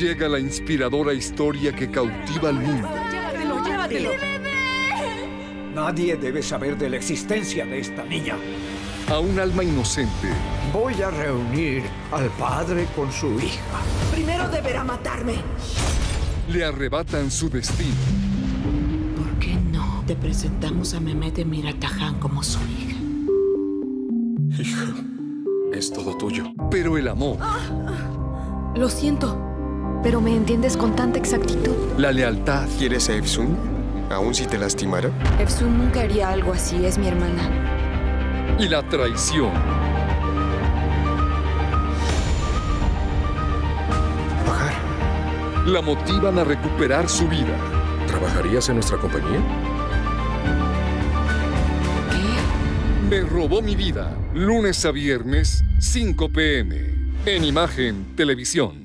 llega la inspiradora historia que cautiva al mundo. Llévatelo, llévatelo. Nadie debe saber de la existencia de esta niña. A un alma inocente Voy a reunir al padre con su hija. Primero deberá matarme. le arrebatan su destino. ¿Por qué no te presentamos a Mehmet Emir Atahan como su hija? Hija, es todo tuyo. Pero el amor, Lo siento, pero me entiendes con tanta exactitud. la lealtad ¿Quieres a Efsun? ¿Aún si te lastimara? Efsun nunca haría algo así, es mi hermana. y la traición Bajar. la motivan a recuperar su vida. ¿Trabajarías en nuestra compañía? Me robó mi vida. Lunes a viernes, 5 pm. En Imagen Televisión.